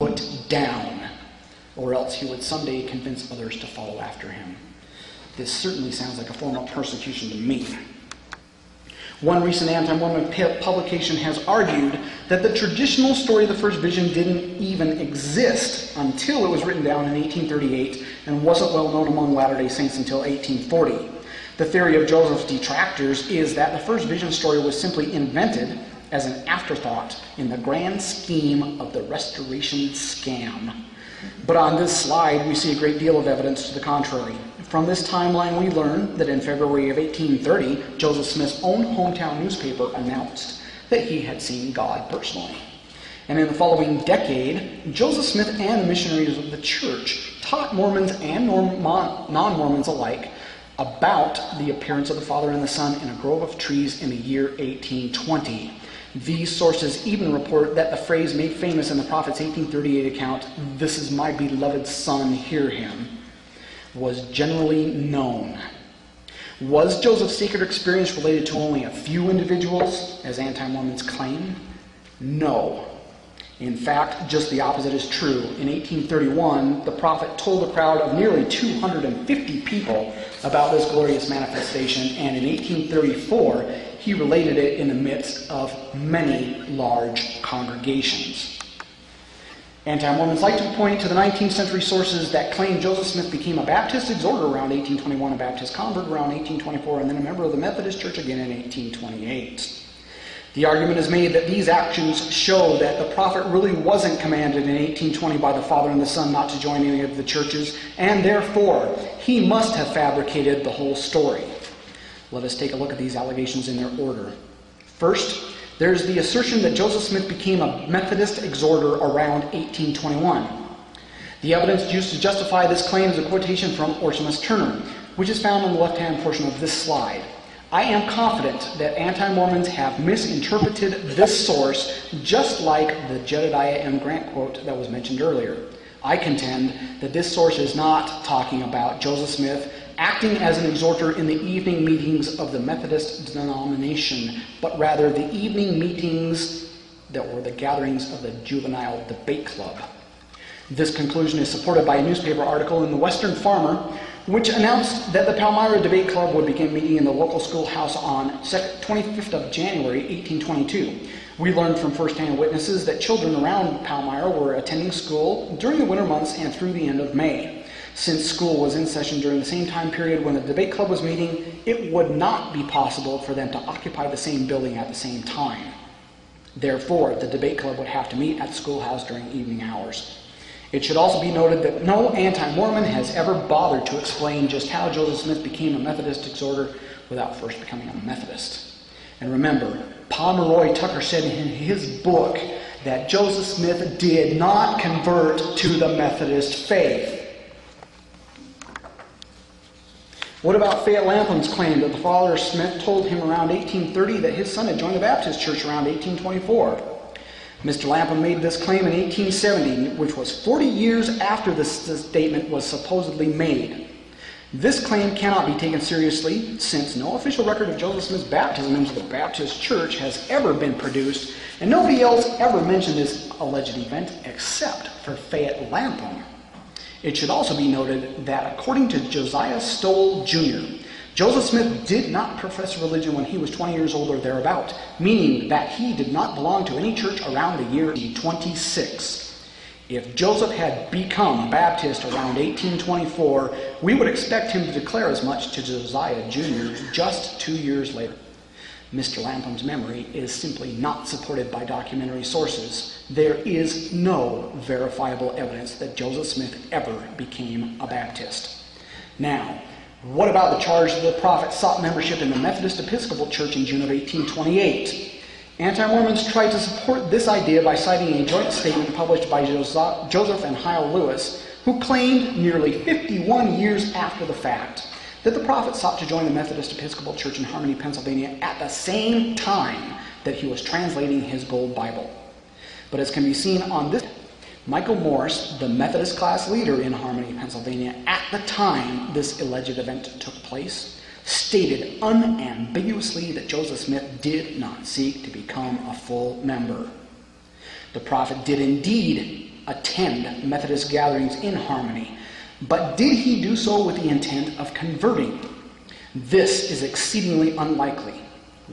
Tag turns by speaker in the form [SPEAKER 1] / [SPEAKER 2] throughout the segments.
[SPEAKER 1] put down, or else he would someday convince others to follow after him. This certainly sounds like a form of persecution to me. One recent anti Mormon publication has argued that the traditional story of the first vision didn't even exist until it was written down in 1838 and wasn't well known among Latter day Saints until 1840. The theory of Joseph's detractors is that the first vision story was simply invented as an afterthought in the grand scheme of the restoration scam. But on this slide, we see a great deal of evidence to the contrary. From this timeline, we learn that in February of 1830, Joseph Smith's own hometown newspaper announced that he had seen God personally. And in the following decade, Joseph Smith and the missionaries of the church taught Mormons and non Mormons alike about the appearance of the Father and the Son in a grove of trees in the year 1820. These sources even report that the phrase made famous in the prophet's 1838 account, This is my beloved Son, hear him, was generally known. Was Joseph's secret experience related to only a few individuals, as anti Mormons claim? No. In fact, just the opposite is true. In 1831, the prophet told a crowd of nearly 250 people about this glorious manifestation, and in 1834, he related it in the midst of many large congregations. Anti Mormons like to point to the 19th century sources that claim Joseph Smith became a Baptist exhorter around 1821, a Baptist convert around 1824, and then a member of the Methodist Church again in 1828. The argument is made that these actions show that the prophet really wasn't commanded in 1820 by the Father and the Son not to join any of the churches, and therefore he must have fabricated the whole story. Let us take a look at these allegations in their order. First, there's the assertion that Joseph Smith became a Methodist exhorter around 1821. The evidence used to justify this claim is a quotation from Orsamus Turner, which is found on the left hand portion of this slide. I am confident that anti Mormons have misinterpreted this source just like the Jedediah M. Grant quote that was mentioned earlier. I contend that this source is not talking about Joseph Smith acting as an exhorter in the evening meetings of the Methodist denomination, but rather the evening meetings that were the gatherings of the Juvenile Debate Club. This conclusion is supported by a newspaper article in the Western Farmer which announced that the Palmyra Debate Club would begin meeting in the local schoolhouse on 25th of January 1822. We learned from firsthand witnesses that children around Palmyra were attending school during the winter months and through the end of May. Since school was in session during the same time period when the debate club was meeting, it would not be possible for them to occupy the same building at the same time. Therefore, the debate club would have to meet at the schoolhouse during evening hours. It should also be noted that no anti Mormon has ever bothered to explain just how Joseph Smith became a Methodist exhorter without first becoming a Methodist. And remember, Pomeroy Tucker said in his book that Joseph Smith did not convert to the Methodist faith. What about Fayette Lapham's claim that the father Smith told him around 1830 that his son had joined the Baptist church around 1824? Mr. Lapham made this claim in 1870, which was 40 years after this statement was supposedly made. This claim cannot be taken seriously since no official record of Joseph Smith's baptism into the Baptist Church has ever been produced, and nobody else ever mentioned this alleged event except for Fayette Lapham. It should also be noted that according to Josiah Stowell Jr., Joseph Smith did not profess religion when he was 20 years old or thereabout, meaning that he did not belong to any church around the year 26. If Joseph had become Baptist around 1824, we would expect him to declare as much to Josiah Jr. just two years later. Mr. Lapham's memory is simply not supported by documentary sources. There is no verifiable evidence that Joseph Smith ever became a Baptist. Now, what about the charge that the prophet sought membership in the Methodist Episcopal Church in June of 1828? Anti Mormons tried to support this idea by citing a joint statement published by Joseph and Hiel Lewis, who claimed nearly 51 years after the fact that the prophet sought to join the Methodist Episcopal Church in Harmony, Pennsylvania at the same time that he was translating his gold Bible. But as can be seen on this Michael Morse, the Methodist class leader in Harmony, Pennsylvania, at the time this alleged event took place, stated unambiguously that Joseph Smith did not seek to become a full member. The prophet did indeed attend Methodist gatherings in Harmony, but did he do so with the intent of converting? This is exceedingly unlikely.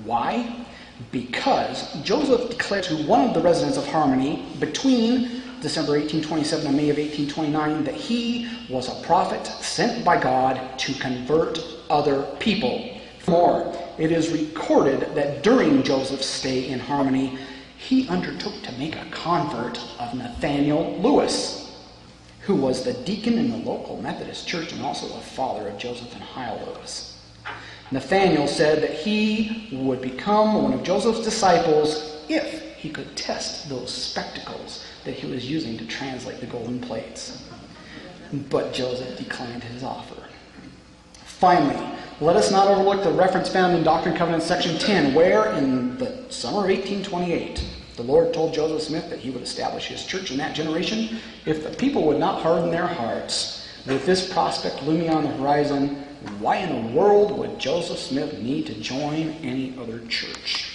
[SPEAKER 1] Why? Because Joseph declared to one of the residents of Harmony between December 1827 and May of 1829 that he was a prophet sent by God to convert other people. More, it is recorded that during Joseph's stay in Harmony, he undertook to make a convert of Nathaniel Lewis, who was the deacon in the local Methodist church and also the father of Joseph and Hiel Lewis. Said that he would become one of Joseph's disciples if he could test those spectacles that he was using to translate the golden plates. But Joseph declined his offer. Finally, let us not overlook the reference found in Doctrine and Covenants section 10, where in the summer of 1828, the Lord told Joseph Smith that he would establish his church in that generation if the people would not harden their hearts. With this prospect looming on the horizon, why in the world would Joseph Smith need to join any other church?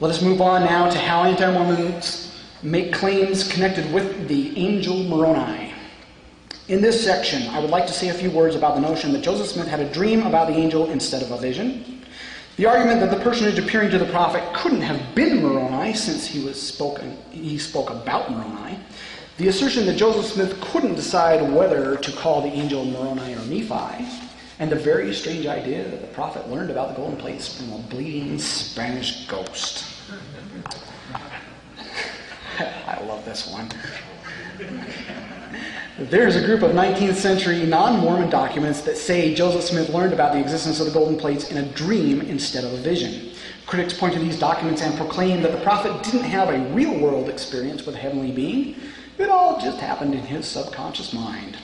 [SPEAKER 1] Let us move on now to how anti Mormons make claims connected with the angel Moroni. In this section, I would like to say a few words about the notion that Joseph Smith had a dream about the angel instead of a vision. The argument that the personage appearing to the prophet couldn't have been Moroni since he was spoken, he spoke about Moroni. The assertion that Joseph Smith couldn't decide whether to call the angel Moroni or Nephi, and the very strange idea that the prophet learned about the golden plates from a bleeding Spanish ghost. I love this one. There's a group of 19th century non Mormon documents that say Joseph Smith learned about the existence of the golden plates in a dream instead of a vision. Critics point to these documents and proclaim that the prophet didn't have a real world experience with a heavenly being. It all just happened in his subconscious mind.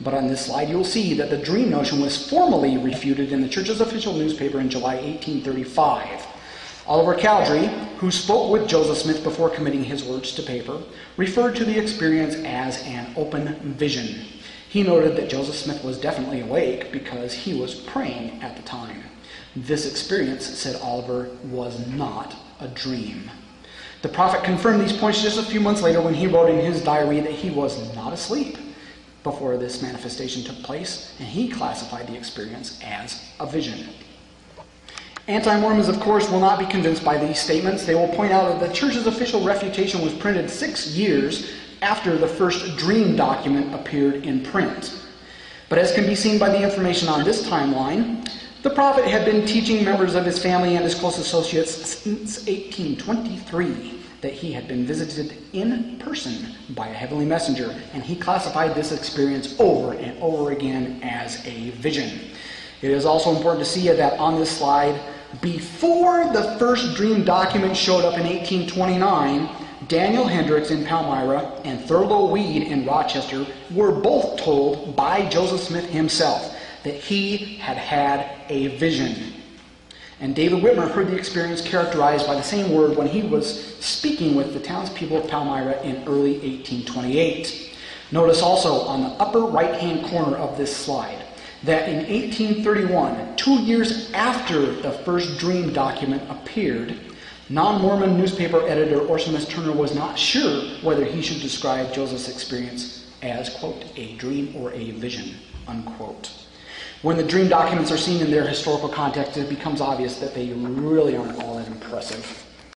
[SPEAKER 1] But on this slide, you'll see that the dream notion was formally refuted in the church's official newspaper in July 1835. Oliver Cowdery, who spoke with Joseph Smith before committing his words to paper, referred to the experience as an open vision. He noted that Joseph Smith was definitely awake because he was praying at the time. This experience, said Oliver, was not a dream. The prophet confirmed these points just a few months later when he wrote in his diary that he was not asleep before this manifestation took place, and he classified the experience as a vision. Anti Mormons, of course, will not be convinced by these statements. They will point out that the church's official refutation was printed six years after the first dream document appeared in print. But as can be seen by the information on this timeline, the prophet had been teaching members of his family and his close associates since 1823 that he had been visited in person by a heavenly messenger, and he classified this experience over and over again as a vision. It is also important to see that on this slide, before the first dream document showed up in 1829, Daniel Hendricks in Palmyra and Thurlow Weed in Rochester were both told by Joseph Smith himself that he had had a vision. And David Whitmer heard the experience characterized by the same word when he was speaking with the townspeople of Palmyra in early 1828. Notice also on the upper right hand corner of this slide that in 1831, two years after the first dream document appeared, non Mormon newspaper editor Orsamus Turner was not sure whether he should describe Joseph's experience as, quote, a dream or a vision, unquote. When the dream documents are seen in their historical context, it becomes obvious that they really aren't all that impressive.